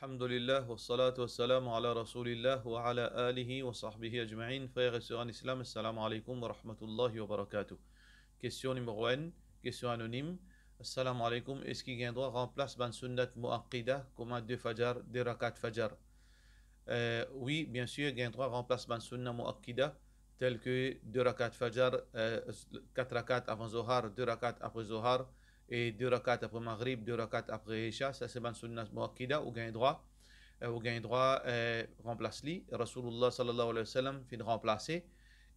الحمد لله والصلاة والسلام على رسول الله وعلى آله وصحبه أجمعين فيا غسوان إسلام السلام عليكم ورحمة الله وبركاته كسيون مغوين كسيون أنونيم السلام عليكم إسكي غندوا غامبلاس بان سنة مؤقدة كما دي فجر دي ركات فجر euh, oui, bien sûr, Gendroit remplace Ban Sunna Mu'akkida, tel que 2 rakat Fajr, 4 euh, rakat avant Zohar, 2 rakat après Zohar, et deux rakats après Maghrib, deux rakats après Isha, ça c'est ban sunnah muakkida, ou gain droit, ou gain droit euh, remplace-li. Rasulullah sallallahu alayhi wa sallam fait remplacer,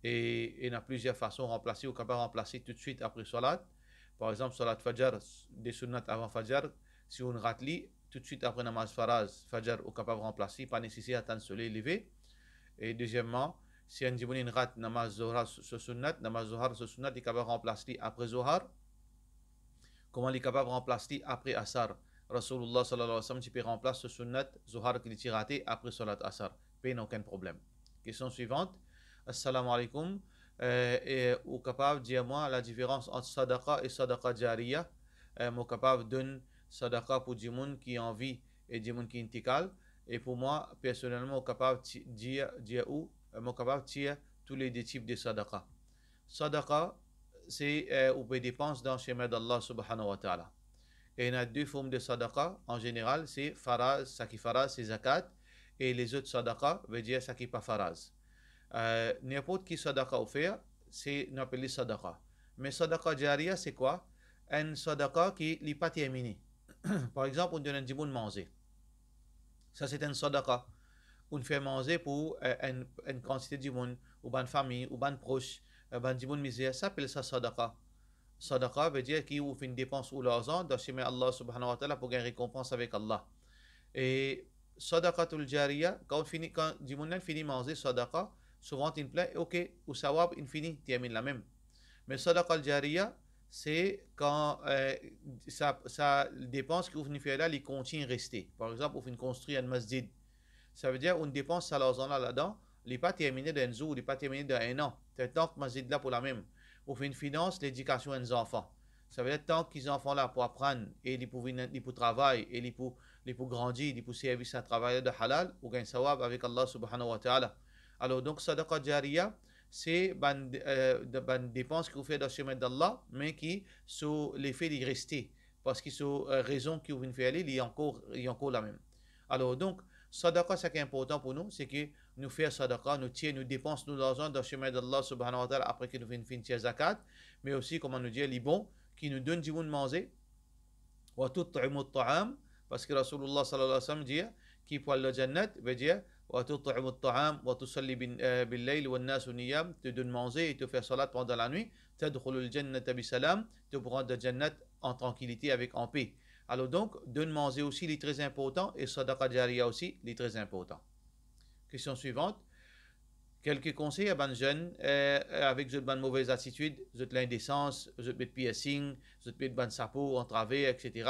et il y a plusieurs façons de remplacer, ou capable remplacer tout de suite après salat. Par exemple, salat fajr, des sunnats avant fajr, si on rate li, tout de suite après namaz faraz, fajr, ou capable remplacer, pas nécessaire d'attendre le soleil levé. Et deuxièmement, si dit une rate namaz zohar ce sunnat, namaz zohar ce sunnat, il capable remplacer après zohar, comment il est capable de remplacer après Asar? Rasulullah sallallahu alayhi wa sallam, tu peux remplacer ce sunnat Zuhar qui est raté après Salat Asar. Pas aucun problème. Question suivante. Assalamu alaikum. Euh, et ou capable de dire moi la différence entre sadaqa et sadaqa jariya. Euh, moi capable donner sadaqa pour des gens qui ont envie et des gens qui intikal. Et pour moi, personnellement, capable de dire, dire où, moi capable de dire tous les deux types de sadaqa. Sadaqa, c'est euh, ou peut dépenser dans le chemin d'Allah subhanahu wa ta'ala. Et il y a deux formes de sadaqa. En général, c'est faraz, qui faraz, c'est zakat. Et les autres sadaqa veut dire qui pas faraz. Euh, N'importe qui sadaqa offert, c'est appelé sadaqa. Mais sadaqa jariya, c'est quoi? Un sadaqa qui n'est pas terminé. Par exemple, on donne un dimoun manger. Ça, c'est un sadaqa. On fait manger pour euh, une, une, quantité de monde, ou une famille, ou une proche ben dimoun misère, ça s'appelle ça sadaqa. Sadaqa veut dire qu'il fait une dépense ou l'argent chemin Allah subhanahu wa ta'ala pour gagner récompense avec Allah. Et sadaqatul jariya, quand finit, quand dimoun finit manger sadaqa, souvent il plaît, ok, ou sawab, il finit, termine la même. Mais sadaqa jariya, c'est quand euh, ça, ça dépense que vous fait là, il continue à rester. Par exemple, vous construire un masjid. Ça veut dire une dépense ça l'argent là là-dedans, il n'est pas terminé d'un jour, il n'est pas terminé d'un an. C'est tant que masjid là pour la même. Fait une finance, l'éducation des enfants. Ça veut dire tant qu'ils enfants là pour apprendre, et ils pour, ils pour et ils pour, pour grandir, ils pour servir à travailler de halal, ou gain sawab avec Allah subhanahu wa ta'ala. Alors donc, sadaqa jariya, c'est une euh, dépense que vous faites dans le chemin d'Allah, mais qui, sous l'effet de rester. Parce que sous euh, raison que vous faites aller, il est encore, encore la même. Alors donc, sadaqa, ce qui est important pour nous, c'est que nous faisons sadaqa, nous tirons, nous dépensons nos argent dans le chemin d'Allah subhanahu wa ta'ala après que nous faisons une zakat, mais aussi, comment nous dire, les bons, qui nous donnent du bon manger. Wa tut'imu ta'am, parce que Rasulullah sallallahu alayhi wa sallam dit, qui pour le jannat, veut dire, wa tut'imu ta'am, wa tusalli bil-layl wa nasu niyam, te donne manger et te faire salat pendant la nuit, tadkhulu al-jannata bi salam, te prendre le jannat en tranquillité avec en paix. Alors donc, donne manger aussi, il est très important, et sadaqa jariya aussi, il est très important. Question suivante. Quelques conseils à ban jeunes euh, avec une bonne mauvaise attitude, une l'indécence, une piercing, une ban sapo, entravé, etc.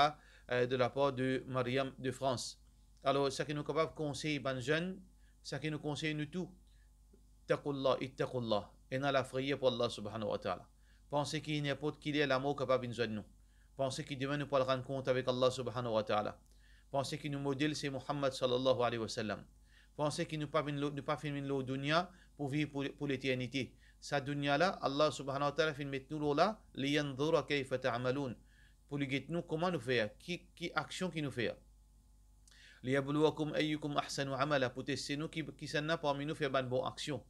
Euh, de la part de Mariam de France. Alors, ce qui nous capable conseiller ban jeunes, ce qui nous conseille nous tout, taqullah, ittaqullah, et dans la frayeur pour Allah subhanahu wa ta'ala. Pensez qu'il n'y a pas qu'il est l'amour capable de nous. Pensez qu'il demain nous pourra rendre compte avec Allah subhanahu wa ta'ala. Pensez qu'il nous modèle, c'est Muhammad sallallahu alayhi wa sallam. Pensez qu'il pas finir le dunya pour vivre pour, pour l'éternité. Sa dunya là, Allah subhanahu wa ta'ala fait mettre nous là, liyanzura kayfa ta'malun. Pour lui dire nous comment nous faire, qui, qui action qui nous fait. Liyabluwakum ayyukum ahsanu amala, pour tester nous qui, qui s'en a parmi nous faire bonne bonne action.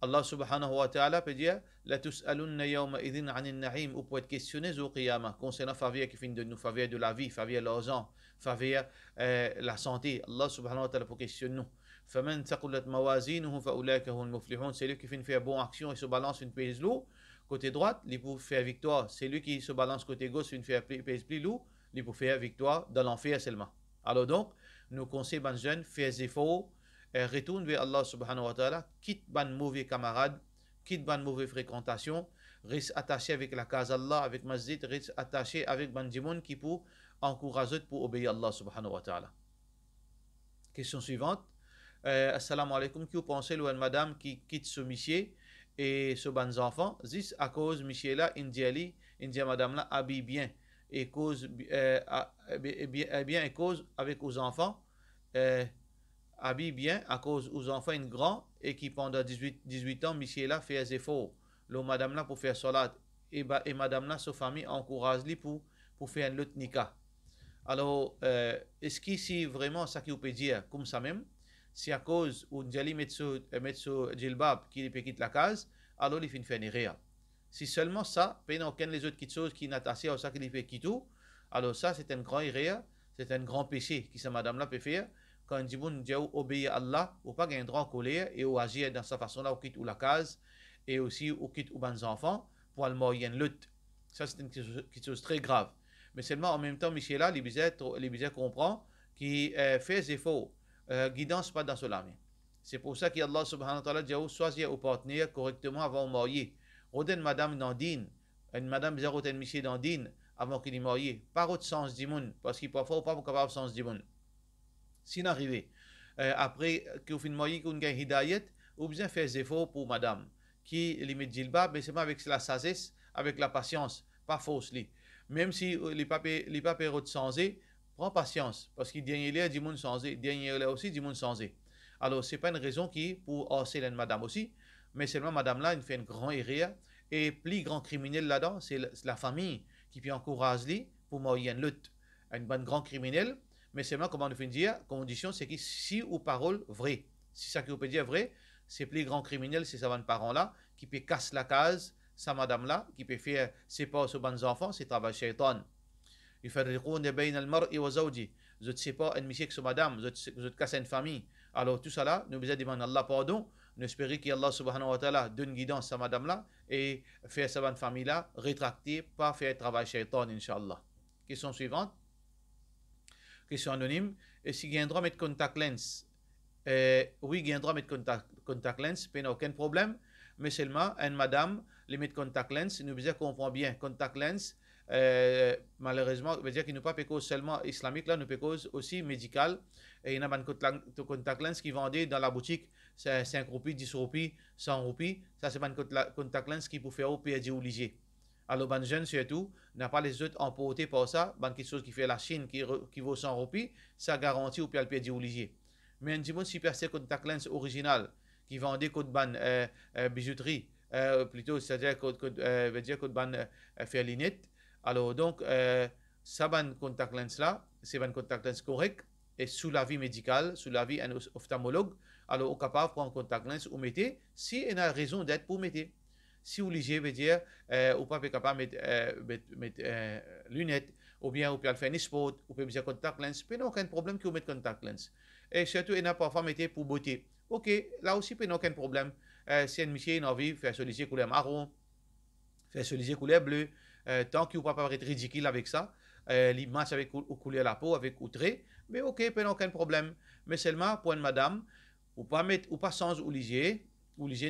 Allah subhanahu wa ta'ala peut dire La tus'alunna yawma idhin anin na'im ou pour être questionné au qiyamah concernant faveur qui finit de nous, faveur de la vie, faveur l'argent, faveur euh, la santé. Allah subhanahu wa ta'ala pour questionner nous. فمن ثقلت موازينه فأولئك هم المفلحون c'est lui qui fait une faire bonne action et se balance une pèse lourd côté droite il peut faire victoire c'est lui qui se balance côté gauche une faire pèse plus lourd il peut faire victoire dans l'enfer seulement alors donc nous conseillons les jeunes faire des efforts et retourne vers Allah subhanahu wa ta'ala quitte ban mauvais camarades quitte ban mauvaise fréquentation reste attaché avec la case Allah avec masjid reste attaché avec ban dimon qui peut encourager pour obéir Allah subhanahu wa ta'ala question suivante euh, assalamu alaikum, qui vous pensez, une madame qui quitte ce monsieur et ce bon enfant, juste à cause monsieur là, indiali, india madame là, habille bien, et cause, euh, bien, bien, et cause avec aux enfants, euh, habille bien à cause aux enfants une grand et qui pendant 18, 18 ans, monsieur là fait des efforts. Le madame là pour faire salat et, et madame là, sa famille encourage lui pour, pour faire un autre nika. Alors, euh, est-ce qu'ici vraiment ça qui peut dire comme ça même, si à cause où Ndjali met ce djilbab qui peut quitter la case, alors il une rien. Si seulement ça, puis aucun les autres choses qui assez à ça qu'il fait quitter, alors ça c'est un grand erreur, c'est un grand péché qui cette madame là peut faire quand dit bon Dieu obéir à Allah ou pas gagner droit en colère et ou agir dans sa façon là ou quitte ou la case et aussi ou quitte ou bons enfants pour le moyen lutte. Ça c'est une chose très grave. Mais seulement en même temps, Michel là, les bizarres comprend qu'il euh, fait des efforts, euh, guidance pas dans cela. C'est pour ça qu'Allah subhanahu wa ta'ala dit choisir au partenaire correctement avant de marier. Roden madame Nandine, une madame zéro ten Michel Nandine avant qu'il ait marié. Pas autre sens du monde, parce qu'il parfois pas capable sens du monde. Si n'arrive, euh, après que vous finissez marié, qu'on gagne hidayat, ou bien faire des efforts pour madame, qui limite jilbab, mais c'est avec la sagesse, avec la patience, pas fausse. Même si euh, les papiers les changé, prends patience, parce qu'il y a du monde il y a aussi du monde changé. Alors, ce n'est pas une raison qui pour harceler madame aussi, mais seulement madame là, il fait une grande erreur, et plus grand criminel là-dedans, c'est la, famille qui peut encourager pour marier une lutte. Un bon grand criminel, mais seulement, comment on fait dire, condition, c'est que si ou parole vraie, si ça qui peut dire vrai, c'est plus grand criminel, c'est ça, parent là, qui peut casser la case, sa madame-là, qui peut faire ses pas aux bons enfants, c'est travail shaitan. Il Je ne sais pas amitié que ce madame, je ne casse une famille. Alors tout cela, nous besoin demander Allah pardon, nous espérons qu'Allah subhanahu wa ta'ala donne guidance à madame là et faire sa famille là, rétracter, pas faire travail shaitan, inshallah. Question suivante. Question anonyme. Et si y a un droit mettre contact lens, euh, oui, il y a un droit mettre contact, contact lens, mais aucun problème. Mais seulement, une madame, les mettre contact lens, nous besoin comprend bien, contact lens, euh, malheureusement, veut dire qu'il n'est pas cause seulement islamique, là, nous cause aussi médical. Et il y a un contact lens qui vendait dans la boutique, c'est 5 roupies, 10 roupies, 100 roupies. Ça, c'est un contact lens qui peut faire au pied obligé. Alors, les jeunes surtout, n'a pas les autres emportés pour ça, ben, quelque chose qui fait la Chine qui, qui vaut 100 roupies, ça garantit au pied obligé. Mais un petit si personne contact lens original qui vendait côte ban euh, euh, bijouterie, euh, plutôt, c'est-à-dire euh. Alors, donc, ça ban contact lens là, un contact lens correct, et sous l'avis médical, sous l'avis d'un ophtalmologue, alors est capable prendre contact lens ou mettre, si on a raison d'être pour mettre. Si vous lisez, veut dire, euh, ou pas mettre, mettre, mettre euh, lunettes, ou bien vous pouvez faire un sport, ou pouvez mettre contact lens, pas aucun problème que vous mettez contact lens. Et surtout, on a parfois mettre pour beauté. Ok, là aussi, pas aucun problème. Euh, si un monsieur a envie de faire ce couleur marron, faire ce couleur bleu, euh, tant qu'il ne va pas paraître ridicule avec ça, euh, il match avec ou, couleur la peau, avec ou trait, mais ok, pas aucun problème. Mais seulement pour une madame, ou pas mettre, ou pas sans ou ligier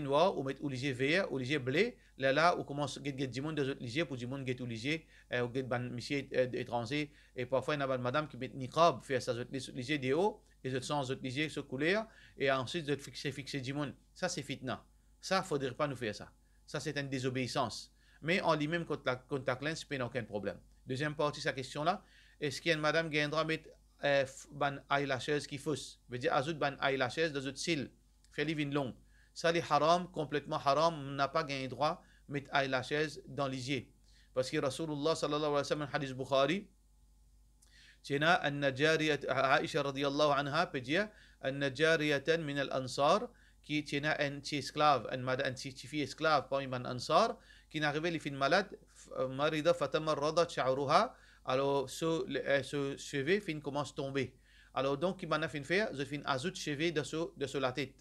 noir, ou mettre ou ligier vert, ou ligier bleu, là là, ou commence à get du monde des autres ligiers, pour du monde get ou ligier, ou get ban monsieur étranger, et parfois il y a une madame qui met niqab, faire ça, ligier des hauts, et autres sans autres ce couleur, et ensuite de fixer, fixer du monde. Ça, c'est fitna. Ça, faudrait pas nous faire ça. Ça, c'est une désobéissance. Mais en lui-même, contact lens, pas aucun problème. Deuxième partie de sa question-là, est-ce qu'il y a une madame qui viendra mettre euh, ban eyelashes qui fausse veut dire ajoute ban eyelashes dans autres cils, fait les long. Ça, les haram, complètement haram, n'a pas gagné droit mettre eyelashes dans les yeux. Parce que Rasulullah sallallahu alayhi wa sallam, hadith Bukhari, tiena أن جارية عائشة رضي الله عنها بجيه أن جارية من الأنصار qui tiena un esclave, un, fille esclave parmi les Ansar, qui n'arrivait les filles malades, marida fatamarrada sha'ruha, alors ce, ce cheveu fin commence à tomber. Alors donc, il m'a fait faire, je fin ajoute cheveu de ce, de ce la tête,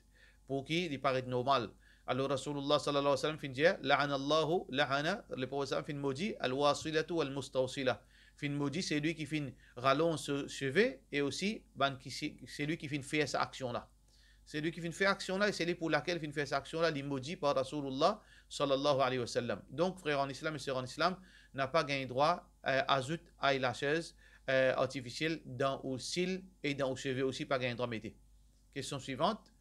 pour qu'il paraît normal. Alors Rasulullah sallallahu alayhi wa sallam fin dire, la'ana Allahu, la'ana, le prophète fin maudit, al-wasilatu al-mustawsila. Fin maudit, c'est lui qui fin rallonge ce cheveu, et aussi, ben, c'est lui qui fin faire cette action-là. C'est lui qui fait faire action là et c'est lui pour laquelle il fait cette action là, maudit par Rasulullah sallallahu alayhi wa sallam. Donc, frère en islam et sœur en islam, n'a pas gagné droit euh, à ajouter eyelashes euh, artificiels dans le cils et dans le cheveux aussi, pas gagné droit à mettre. Question suivante.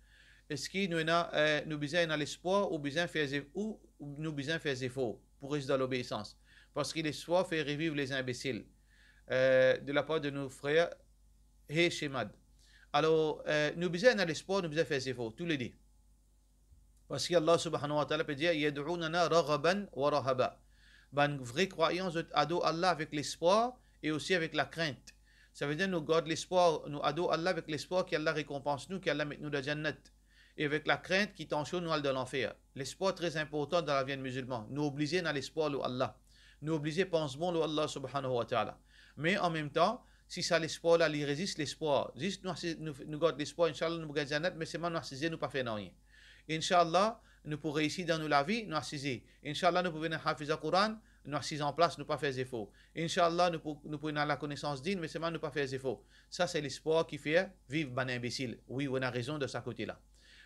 Est-ce que nous avons euh, nous besoin l'espoir ou besoin faire ou nous besoin faire des efforts pour rester dans l'obéissance? Parce que l'espoir fait revivre les imbéciles. Euh, de la part de nos frères, Hé Shemad. Alors, euh, nous besoin dans l'espoir, nous besoin faire ses efforts, tous les deux. Parce qu'Allah subhanahu wa ta'ala peut dire Yad'unana raghaban wa rahaba. Ben, vraie croyance, ado Allah avec l'espoir et aussi avec la crainte. Ça veut dire nous garde l'espoir, nous ado Allah avec l'espoir qu'Allah récompense nous, qu'Allah met nous dans Jannat. Et avec la crainte qui tension nous de l'enfer. L'espoir très important dans la vie musulmane. Nous obliger dans l'espoir de Allah. Nous obliger pense bon de Allah subhanahu wa ta'ala. Mais en même temps, si ça l'espoir là, il résiste l'espoir. Juste nous, nous, nous garde l'espoir, Inch'Allah, nous gagnons mais c'est nous nous pas faire rien. Inch'Allah, nous pourrons réussir dans la vie, nous assiser. Inch'Allah, nous pouvons hafiz le Coran, nous assiser en place, nous pas faire efforts. Inch'Allah, nous pouvons avoir la connaissance digne, mais c'est nous pas faire efforts. Ça, c'est l'espoir qui fait vivre ban imbécile. Oui, on a raison de ce côté-là.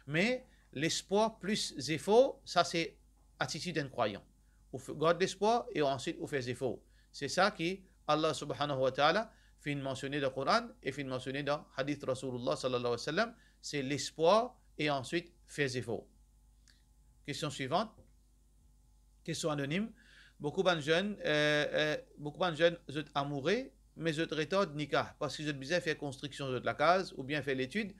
Mais l'espoir plus efforts, ça, c'est attitude d'un croyant. On garde l'espoir et ensuite on fait efforts. C'est ça qui, Allah subhanahu wa ta'ala, fait mentionner dans le Coran et fait mentionner dans hadith Rasulullah sallallahu alayhi wa. C'est l'espoir et ensuite faire efforts. Question suivante. Question anonyme. Beaucoup de jeunes, euh, euh, beaucoup de jeunes sont amoureux, mais ils retardent nikah parce qu'ils ont besoin de faire construction de la case ou bien faire l'étude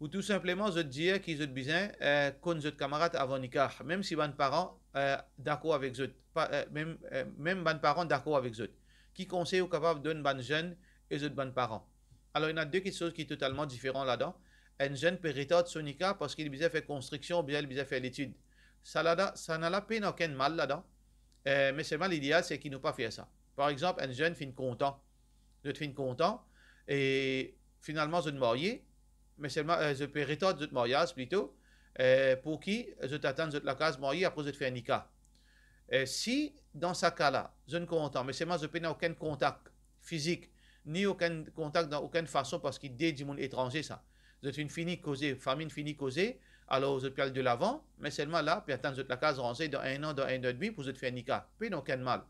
ou tout simplement ils dire qu'ils ont besoin euh, qu'on camarades avant nikah même si les parents euh, d'accord avec eux euh, même euh, même les parents d'accord avec eux qui conseille ou capable donner jeunes et les autres parents alors il y a deux choses qui sont totalement différentes là-dedans un jeune peut retarder son nikah parce qu'il a de faire construction ou bien il a de faire l'étude ça, n'a pas aucun mal là-dedans. Euh, mais seulement l'idéal, c'est qu'il n'ont pas fait ça. Par exemple, un jeune finit content. Je fin content. Et finalement, je suis marié. Mais seulement, euh, je peux retarder le mariage plutôt. Euh, pour qui je t'attends de la case mariée après je te fais un nikah. si, dans ce cas-là, je suis content, mais seulement je n'ai aucun contact physique, ni aucun contact dans aucune façon parce qu'il dit du monde étranger, ça. Je suis fini causé, famine finie causée, alors vous êtes de l'avant, mais seulement là, puis attendre la case rangée dans un an, dans un an et demi pour vous faire nika. Puis aucun mal.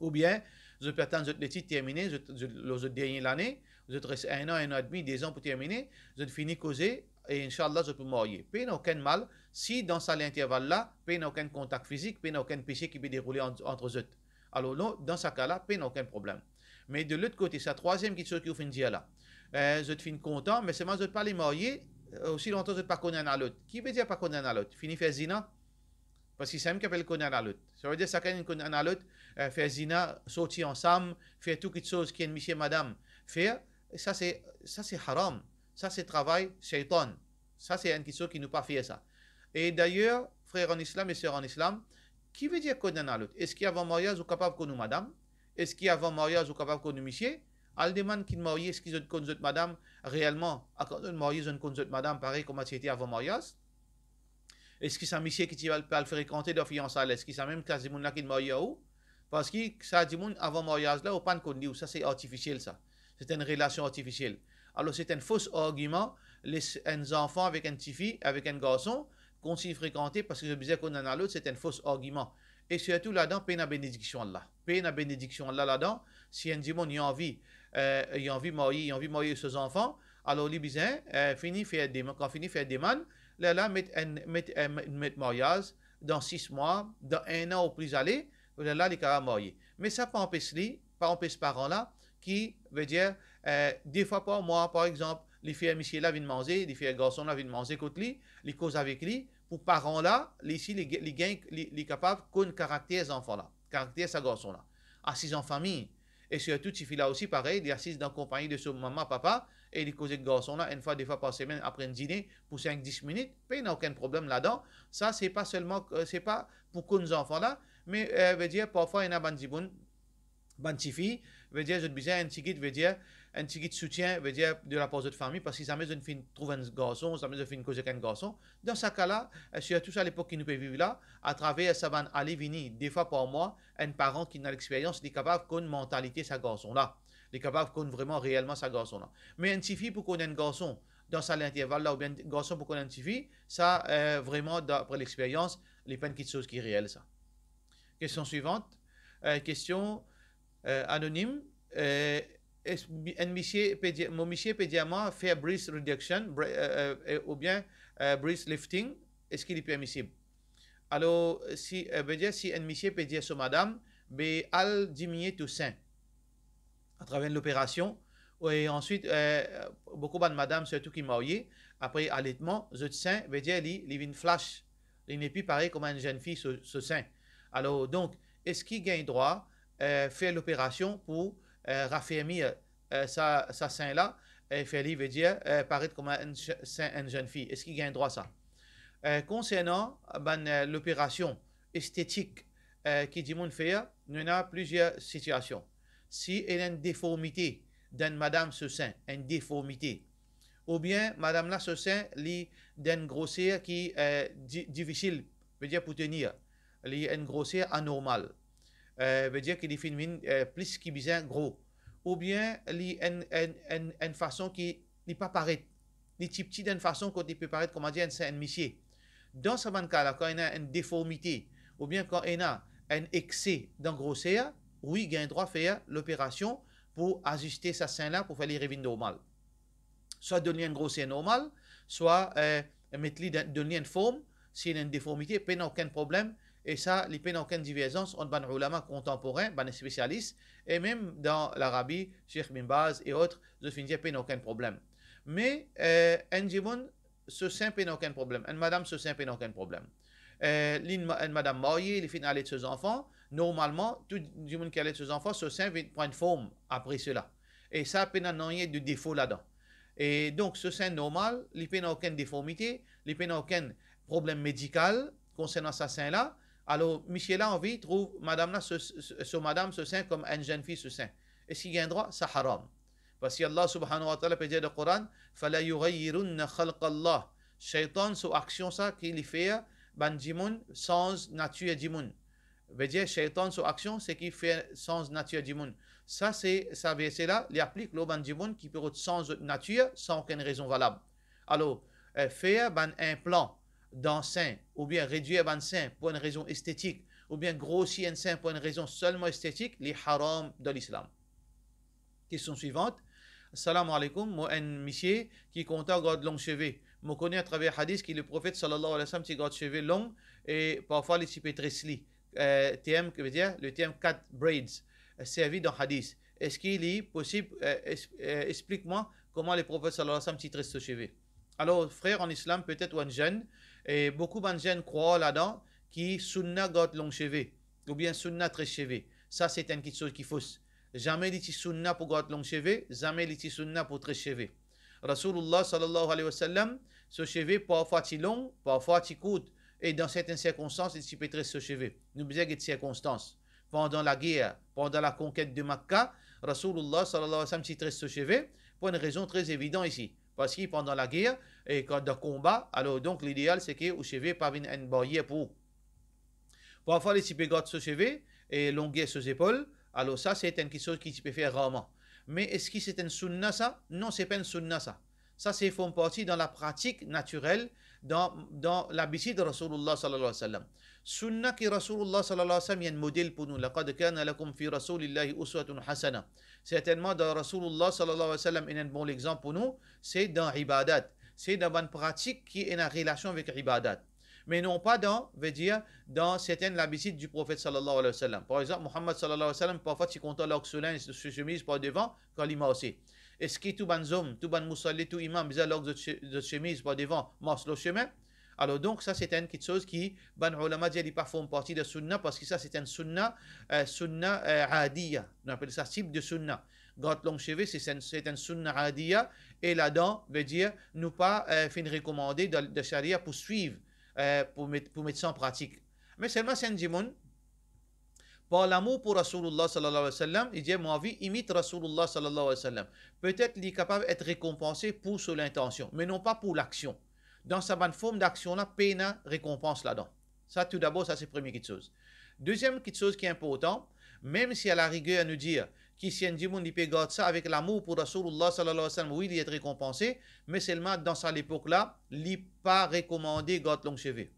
Ou bien, vous peux attendre l'étude terminée, vous êtes dernier l'année, vous êtes resté un an, un an et demi, deux ans pour terminer, vous êtes fini causer, et Inch'Allah, vous pouvez mourir. Puis aucun mal. Si dans cet intervalle-là, puis aucun contact physique, puis aucun péché qui peut dérouler entre vous. Alors, non, dans ce cas-là, puis aucun problème. Mais de l'autre côté, c'est la troisième qui dire là. Euh, vous êtes fini content, mais seulement vous n'êtes pas les marier, euh, aussi longtemps que vous pas connaître un l'autre. Qui veut dire pas connaître un l'autre? Fini faire zina? Parce que c'est même qui appelle connaître un l'autre. Ça veut dire ça quand connaître un l'autre, euh, faire zina, sortir ensemble, faire tout quelque chose qui est monsieur madame. Faire, ça c'est ça c'est haram. Ça c'est travail shaitan. Ça c'est une question qui nous pas fait ça. Et d'ailleurs, frères en islam et sœurs en islam, qui veut dire connaître un l'autre? Est-ce qu'il y a avant mariage ou capable qu'on nous madame? Est-ce qu'il y mariage ou capable qu'on monsieur Al demande qu'il marie, est-ce qu'ils ont conduit madame réellement, à quand on marie, ils ont conduit madame pareil comme c'était avant mariage Est-ce que c'est un monsieur qui va le fréquenter de fiançailles? Est-ce que c'est même quasiment là qui marie où? Parce que ça dit avant mariage là, au pas de ça c'est artificiel ça. C'est une relation artificielle. Alors c'est un faux argument, les un enfant avec un petit fille, avec un garçon, qu'on s'y fréquenter parce que je disais qu'on en a l'autre, c'est un faux argument. Et surtout là-dedans, peine à bénédiction Allah. Peine à bénédiction Allah là-dedans, si un démon a envie euh, il a envie de marier, il a envie de marier ses enfants. Alors, les besoin, euh, fini faire des quand fini faire des man, là, là, met un met, met mariage dans six mois, dans un an ou plus aller, là, là, les cas marier. Mais ça pas empêcher lui, pas empêcher parents là, qui veut dire, euh, des fois par mois, par exemple, les filles monsieur là viennent manger, les filles garçons là viennent manger contre lui, les causes avec lui, pour parents là, ici, les, les gains, les, les capables, qu'on caractère enfants là, caractère sa garçon là. Assis en famille, et surtout, il là aussi, pareil, il dans la compagnie de son maman, papa, et il cause avec garçon là, une fois, des fois par semaine, après un dîner, pour 5-10 minutes, il n'y a aucun problème là-dedans. Ça, c'est pas seulement, c'est pas pour nos enfants là, mais, euh, veut dire, parfois, il y a un bon, bon veut dire, je besoin un petit veut dire, un petit soutien, veut dire, de la part de famille, parce que jamais une fille trouve un garçon, jamais une fille cause avec un garçon. Dans ce cas-là, euh, surtout à l'époque qui nous peut vivre là, à travers ça va aller venir, des fois par mois, un parent qui n'a l'expérience, il est capable une mentalité sa garçon là. Il est capable qu'on vraiment réellement sa garçon là. Mais un petit fille pour qu'on ait un garçon, dans ça l'intervalle là, ou bien un garçon pour qu'on ait un petit fille, ça, euh, vraiment, d'après l'expérience, les peines qui chose qui est réelle, ça. Question suivante. Euh, question anonyme un monsieur mon monsieur moi faire breast reduction euh, euh, ou bien euh, breast lifting est-ce qu'il est permissible? Alors si veut dire si un monsieur dire sur madame mais al diminuer tout sein à travers l'opération Et ensuite, euh, beaucoup de madame, surtout qui mariées, après allaitement, je sein, veut dire, il une flash. Il n'est plus pareil comme une jeune fille, ce, sein. Alors, donc, est-ce qu'il gagne droit euh, faire l'opération pour euh, raffermir sa, sa sein-là et faire, veut dire, euh, paraître comme une, une jeune fille. Est-ce qu'il gagne droit à ça? Euh, Concernant ben, euh, l'opération esthétique qui dit fait, il y a plusieurs situations. Si elle a une déformité d'une madame ce sein, une déformité, ou bien madame là ce sein, d'une grosseur qui est di- difficile, veut dire pour tenir, une grosseur anormale, euh, veut dire qu'il est féminin euh, plus qui besoin gros, ou bien une, une, une, façon qui n'est pas paraître, li petit petit d'une façon qu'on peut paraître comment dire un sein monsieur. Dans ce cas-là, quand il y a une déformité, ou bien quand il y a un excès dans oui, il a un droit à faire l'opération pour ajuster sa sein-là pour faire les revenus normales. Soit donner une grosseur normale, soit euh, mettre donner une forme, s'il y a une déformité, pas aucun problème. Et ça, il n'y a aucune divergence entre les ulama contemporains, les spécialistes, et même dans l'Arabie, Cheikh Bin Baz et autres, je finis pas aucun problème. Mais euh, un jibon, ce sein n'a aucun problème. Une madame, ce sein n'a aucun problème. Euh, une, une madame mariée, il finit aller de ses enfants. Normalement, tout le monde qui allait de ses enfants, ce sein va prendre forme après cela. Et ça, il n'y a rien de défaut là-dedans. Et donc, ce sein normal, il n'a aucune déformité, il n'a aucun problème médical concernant ce sein-là. Alors, Michel a envie trouve madame là, ce, ce, ce madame, ce sein comme une jeune fille, ce sein. Est-ce qu'il y a un droit? C'est haram. Parce que Allah subhanahu wa ta'ala peut dire dans le Coran, فَلَا يُغَيِّرُنَّ خَلْقَ اللَّهِ Shaitan, sous action ça, qu'il fait, ban dimoun, sans nature dimoun. Veut dire, shaitan, sous action, c'est qu'il fait sans nature dimoun. Ça, c'est, ça verset là, il applique le ban dimoun qui peut être sans nature, sans aucune raison valable. Alors, euh, faire ban implant dans sein, ou bien réduire ban sein pour une raison esthétique, ou bien grossir un sein pour une raison seulement esthétique, les haram de l'islam. Question suivante. Salam alaikum, moi un monsieur qui compte garde long cheveux. Je connais à travers hadith que le prophète sallallahu alayhi wa sallam qui garde cheveux longs et parfois les types tresli. Euh, TM, que veut dire? Le terme cat braids, euh, servi dans hadith. Est-ce qu'il est possible, euh, euh, explique-moi comment le prophète sallallahu alayhi wa sallam tresse ses cheveux. Alors, frère en islam, peut-être ou un jeune, et beaucoup de jeunes croient là-dedans qui sunna garde long cheveux, ou bien sunna tresse cheveux. Ça, c'est une chose qui fausse. Jamais dit sunna pour garder long cheveux, jamais dit sunna pour très cheveux. Rasulullah sallallahu alayhi wa sallam, ce cheveu parfois il long, parfois il court, et dans certaines circonstances, il peut très ce cheveu. Nous besoin de circonstances. Pendant la guerre, pendant la conquête de Makkah, Rasulullah sallallahu alayhi wa sallam il ce cheveu pour une raison très évidente ici. Parce que pendant la guerre, et quand de combat, alors donc l'idéal c'est que le cheveu pas une barrière pour. Parfois, les types gardent ce cheveu et longueur ses épaules, alors ça, c'est quelque chose qui peut faire rarement. Mais est-ce que c'est une sunna ça Non, c'est pas une sunna ça. Ça, c'est font partie dans la pratique naturelle, dans, dans l'habitude de Rasulullah sallallahu alayhi wa sallam. Sunna qui Rasulullah sallallahu alayhi wa sallam est un modèle pour nous. لقد كان لكم في رسول الله أسوة حسنة. Certainement, dans Rasulullah sallallahu alayhi wa sallam est un bon exemple pour nous. C'est dans ibadat. C'est dans une pratique qui est en relation avec ibadat mais non pas dans, veut dire, dans certaines habitudes du prophète sallallahu alayhi wa sallam. Par exemple, Muhammad sallallahu alayhi wa sallam, parfois, tu comptes l'oxolin de chemise par devant quand il aussi. Que tout ban homme, tout ban musalli, tout imam, bizarre l'ox de chemise par devant, marche le chemin? Alors donc, ça, c'est une quelque chose qui, ban ulama dit, pas font partie de sunna parce que ça, c'est un sunna, euh, sunna euh, adiya. On appelle ça type de sunna. Gâte long cheveux, c'est un sunna adiya. Et là-dedans, veut dire, nous pas euh, fin recommander de, de charia pour suivre euh, pour, mettre, pour mettre ça en pratique. Mais seulement c'est un l'amour pour Rasulullah sallallahu alayhi wa il dit, moi, vie imite Rasulullah sallallahu alayhi wa. Peut-être qu'il est capable d'être récompensé pour son intention, mais non pas pour l'action. Dans sa bonne forme d'action-là, peine récompense là-dedans. Ça, tout d'abord, ça c'est la première chose. Deuxième chose qui est important, même si à la rigueur nous dire qui si un djimoun il peut garder ça avec l'amour pour Rasulullah sallallahu alayhi wa sallam, oui, il est récompensé, mais seulement dans cette époque-là, il n'est pas recommandé garder long cheveux.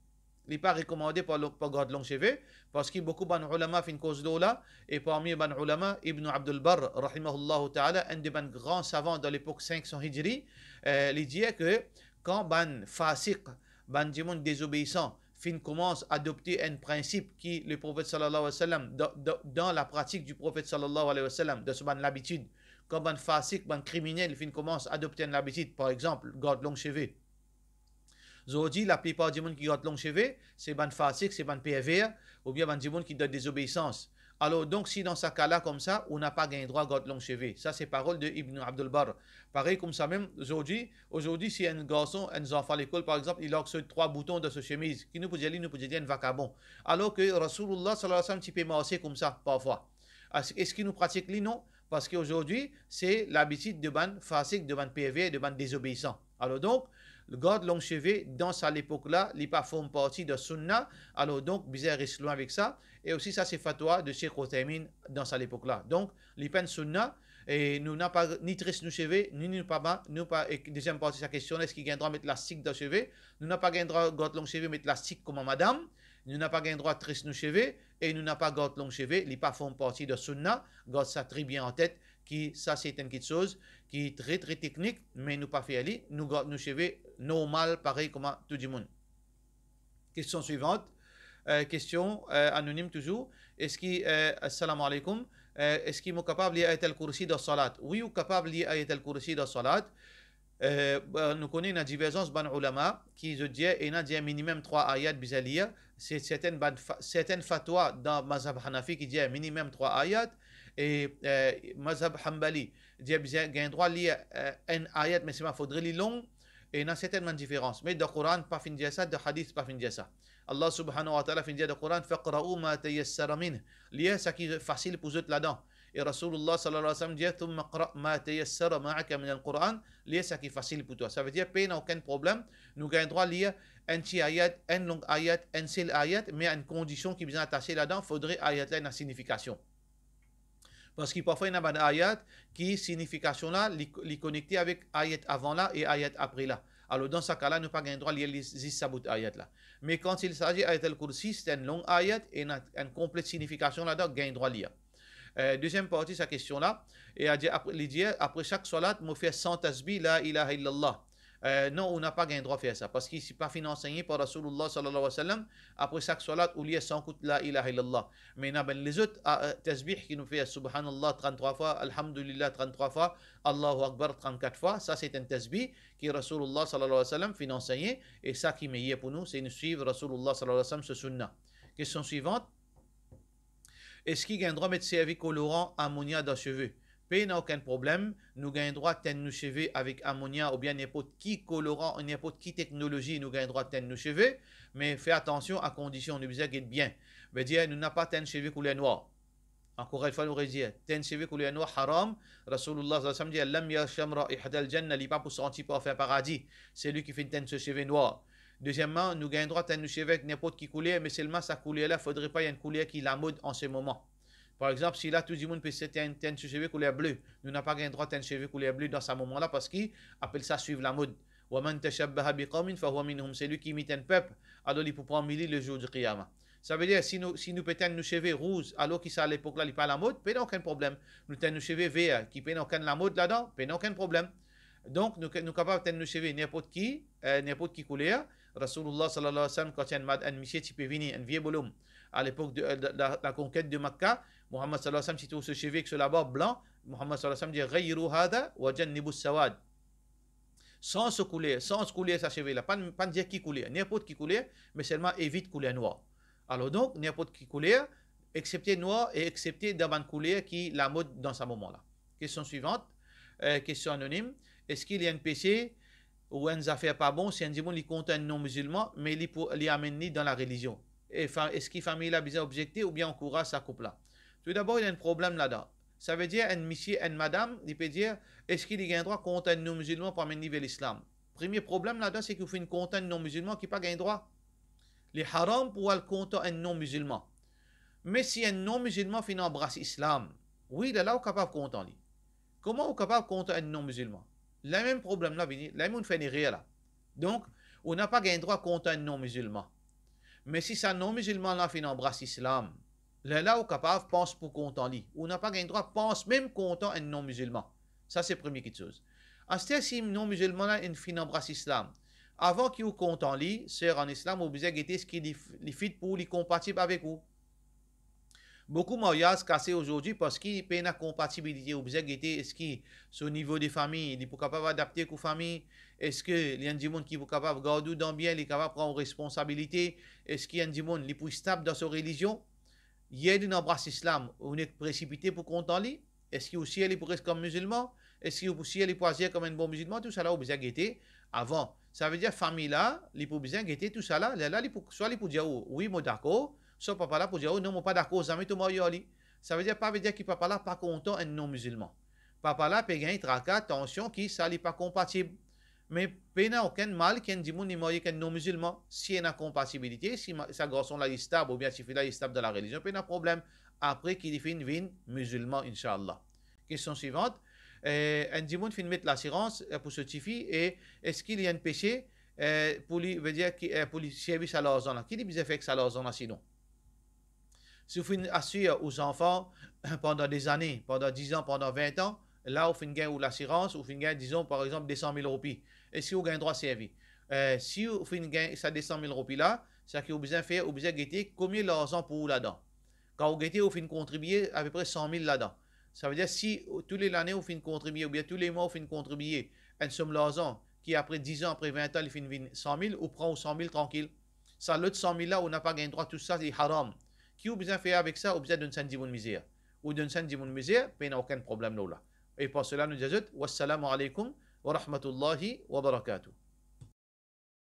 Il n'est pas recommandé pour, pour garder long cheveux, parce qu'il y a beaucoup de ulama fin cause là, et parmi les ulama, Ibn Abdul Barr, rahimahullah ta'ala, un des grands savants de l'époque 500 Hijri, euh, il dit que quand ban fasiq, ban djimoun désobéissant, fin commence à adopter un principe qui le prophète sallallahu alayhi wa dans, la pratique du prophète sallallahu alayhi wa de ce ban l'habitude, comme un fasik, un criminel, il commence à adopter une habitude, par exemple, garde long cheveux. Aujourd'hui, la plupart des gens qui gardent long cheveux, c'est un fasik, c'est un PV, ou bien un gens qui donne désobéissance. Alors, donc, si dans ce cas-là, comme ça, on n'a pas gain droit à garder long cheveux. Ça, c'est parole de Ibn Abdul Bar. Pareil comme ça même, aujourd'hui, aujourd'hui, si un garçon, un enfant à l'école, par exemple, il a que trois boutons de sa chemise, qui nous peut dire, nous peut dire un vacabon. Alors que Rasulullah, sallallahu alayhi wa sallam, tu peux comme ça, parfois. Est-ce qu'il nous pratique lui? Non. Parce qu'aujourd'hui, c'est l'habitude de ban fasik, de ban PV, de ban désobéissant. Alors donc, le garde long cheveux, dans cette époque-là, il pas forme partie de Sunna. Alors donc, bizarre loin avec ça. Et aussi, ça, c'est fatwa de Cheikh Otaimin dans cette époque-là. Donc, peines Sunna, et nous n'avons pas ni triste nous cheveux, ni nous pas nous pas, et deuxième partie, sa question, est-ce qu'il y a droit de mettre la stick dans cheveux? Nous n'avons pas un droit de garde mettre la stick comme madame. Nous n'avons pas un droit de triste nous cheveux, et nous n'avons pas garde long cheveux, les pas font partie de Sunna. Garde ça très bien en tête, qui, ça, c'est une petite chose qui est très, très technique, mais nous pas fait aller. Nous nos cheveux normal, pareil comme tout le monde. Question suivante. Euh, question euh, anonyme toujours. Est-ce qu'il, euh, assalamu alaikum, euh, est-ce qu'il est capable de lire Ayat al-Kursi dans Salat? Oui, ou capable lire Ayat al-Kursi dans Salat. Euh, bah, nous connaissons une divergence ban ulama qui je dis et a minimum trois ayats bizalia c'est certaines certaines fatwa dans mazhab hanafi qui dit minimum trois ayats مذهب حنبلي ديال كاين دغوا لي ان ايات مي سيما فودغي لي لون اي نا سيتينمون ديفيرونس مي دو قران با فين ديال دو حديث با فين ديال الله سبحانه وتعالى فين ديال القران فاقرؤوا ما تيسر منه لي ساكي فاسيل بو زوت لادون اي رسول الله صلى الله عليه وسلم ديال ثم اقرا ما تيسر معك من القران لي ساكي فاسيل بو توا سافي ديال بين اوكان بروبليم نو كاين دغوا لي ان تي ايات ان لونغ ايات ان سيل ايات مي ان كونديسيون كي بيزون اتاشي لادون فودري ايات لا سينيفيكاسيون parce qu'il parfois il y a un ayat qui signification là les connecter avec ayat avant là et ayat après là. Alors dans ce cas-là nous pas gain droit lire les sabut ayat là. Mais quand il s'agit ayat al-kursi c'est une longue ayat et une, complète signification là-dedans gain droit lire euh, deuxième partie sa question là et a dit après, après chaque salat me fait 100 tasbih la ilaha illallah euh, non, on n'a pas gain droit à faire ça parce qu'il n'est pas financé par Rasulullah sallallahu alayhi wa sallam. Après chaque salat, y a 100 coups la ilaha illallah. Mais il y a les autres euh, tasbih qui nous fait subhanallah 33 fois, alhamdulillah 33 fois, Allahu akbar 34 fois. Ça, c'est un tasbih qui Rasulullah sallallahu alayhi wa sallam financé. Et ça qui meilleur pour nous, c'est de suivre Rasulullah sallallahu alayhi wa sallam ce sunnah. Question suivante. Est-ce qu'il y a un droit de mettre servi colorant ammonia dans cheveux? N'a aucun problème. Nous gagnons droit de nous cheveux avec ammonia ou bien n'importe qui colorant, n'importe qui technologie, nous gagnons droit de nos cheveux. Mais fais attention à condition, nous d'être bien. Veut dire, nous n'avons pas de cheveux couleur noire. Encore une fois, nous redire, ten cheveux couleur noire haram. Rasulullah sallallahu dit, lam yasham ra'ihat al-jannah, pas pour sentir pour faire paradis. C'est lui qui fait ten cheveux noirs. Deuxièmement, nous gagnons droit de nos cheveux avec n'importe qui couleur, mais seulement sa couleur là, il faudrait pas y ait une couleur qui la mode en ce moment. Par exemple, si là, tout le monde peut se teindre un cheveux couleur bleu, nous n'avons pas le droit de cheveux couleur bleu dans ce moment-là parce qu'il appelle ça suivre la mode. C'est lui qui imite un peuple, alors il peut prendre mille le jour du Qiyamah. Ça veut dire, si nous, si nous nos cheveux rouges, alors qu'il à l'époque là, il pas la mode, pas aucun problème. Nous tenons nos cheveux verts, qui pas aucun la mode là-dedans, pas aucun problème. Donc, nous sommes capables de tenir nos cheveux n'importe qui, euh, n'importe qui couleur. Rasulullah sallallahu alayhi wa sallam, quand il y a un monsieur qui peut venir, un vieux bonhomme, à l'époque de, la, la, conquête de Makkah, Muhammad sallallahu alayhi wa sallam, si tu ce cheveu avec ce là-bas blanc, Muhammad sallallahu alayhi wa sallam dit sawad. Sans se couler, sans se couler sa cheveux là, pas, pas dire qui couler, n'importe qui couler, mais seulement évite couler noir. Alors donc, n'importe qui couler, excepté noir et excepté d'avant couler qui la mode dans ce moment-là. Question suivante, euh, question anonyme. Est-ce qu'il y a un péché ou une affaire pas bon? Si un démon il compte un non-musulman, mais il l'y amène dans la religion? Est-ce qu'il famille là bien objecté ou bien encourage sa couple là? Tout d'abord, il y a un problème là-dedans. Ça veut dire, un monsieur, une madame, il peut dire, est-ce qu'il y a un droit contre un non-musulman pour amener vers l'islam? Premier problème là-dedans, c'est qu'il faut une compte un non-musulman qui n'a pas un droit. Les haram pour le compte un non-musulman. Mais si un non-musulman fait embrasse l'islam, oui, il est là, capable de compter lui. Comment on est capable de compter un non-musulman? Le même problème là, le même fait rien là. Donc, on n'a pas un droit contre un non-musulman. Mais si un non-musulman là fait embrasse l'islam, Là, là, au capable pense pour content lui. On n'a pas gain droit, pense même content un non-musulman. Ça, c'est la première chose. Ensuite, si non-musulman a une fin embrasse l'islam, avant qu'il compte content lui, c'est en islam, vous besoin ce qu'il est fit pour les compatible avec vous. Beaucoup de mariages cassés aujourd'hui parce qu'il y a une compatibilité. Ou bien, est-ce que au niveau des familles, il est capable d'adapter aux familles Est-ce qu'il y a des gens qui sont capables de garder dans bien, il est capable prendre responsabilité? Est-ce qu'il y a des gens qui sont stables dans sa religion? Il y a des embrasse l'islam, on est précipité pour compter Est-ce qu'il aussi est pour rester comme musulman Est-ce qu'il aussi est pour agir comme un bon musulman? Tout ça là, on besoin guetter avant. Ça veut dire famille là, il faut bien guetter tout ça là. Là, soit il peut dire oui, moi d'accord So papa là pour dire, oh non, moi pas d'accord, jamais tout yoli. Ça veut dire pas veut dire que papa là pas content un non musulman. Papa là peut gagner tracas, tension qui ça n'est pas compatible. Mais pena aucun mal qu'un dit mon ni qu'un non musulman. Si il y a une compatibilité, si sa garçon là stable ou bien si il est stable dans la religion, pas de problème. Après qu'il finit vin musulman, inshallah. Question suivante. Euh, un dit fin mettre l'assurance euh, pour ce tifi et est-ce qu'il y a un péché euh, pour lui veut dire pour lui servir à l'argent là. Qui dit fait que ça l'argent sinon? Si vous assurez aux enfants pendant des années, pendant 10 ans, pendant 20 ans, là, vous faites ou l'assurance, vous faites disons, par exemple, des 100 000 roupies. Et si vous gagnez droit servi. Euh, si vous faites gain, ça des 100 000 roupies là, c'est que vous besoin faire, vous besoin guetter combien l'argent pour vous là-dedans. Quand vous guettez, vous faites contribuer à peu près 100 000 là-dedans. Ça veut dire si tous les années, vous faites contribuer, ou bien tous les mois, vous faites contribuer une somme d'argent qui après 10 ans, après 20 ans, il fait 100 000, ou prend 100 000 tranquille. Ça, l'autre 100 000 là, on n'a pas gagné droit, tout ça, c'est haram. Qui a besoin de faire avec ça, ou besoin d'un de misère. Ou d'un sentiment de misère, il n'y a aucun problème là. Et pour cela, nous disons, wa rahmatullahi wa barakatuh.